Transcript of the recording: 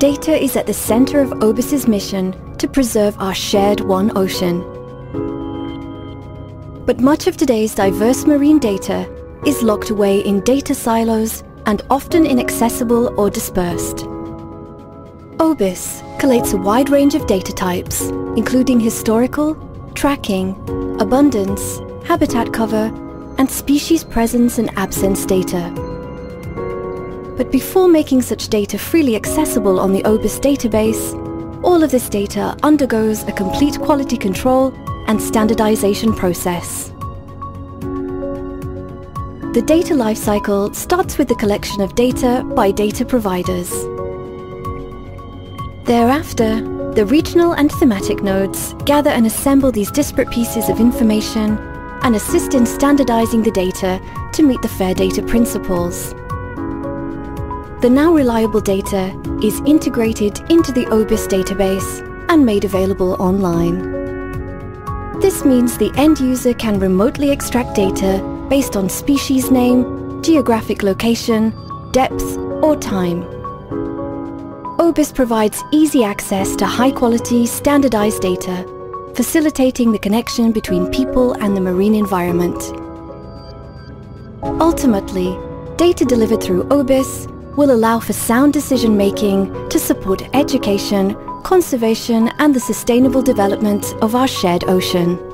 Data is at the center of OBIS's mission to preserve our shared one ocean. But much of today's diverse marine data is locked away in data silos and often inaccessible or dispersed. OBIS collates a wide range of data types, including historical, tracking, abundance, habitat cover, and species presence and absence data. But before making such data freely accessible on the OBIS database, all of this data undergoes a complete quality control and standardization process. The data lifecycle starts with the collection of data by data providers. Thereafter, the regional and thematic nodes gather and assemble these disparate pieces of information and assist in standardizing the data to meet the FAIR data principles. The now reliable data is integrated into the OBIS database and made available online. This means the end user can remotely extract data based on species name, geographic location, depth or time. OBIS provides easy access to high-quality, standardized data, facilitating the connection between people and the marine environment. Ultimately, data delivered through OBIS will allow for sound decision-making to support education, conservation and the sustainable development of our shared ocean.